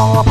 あ!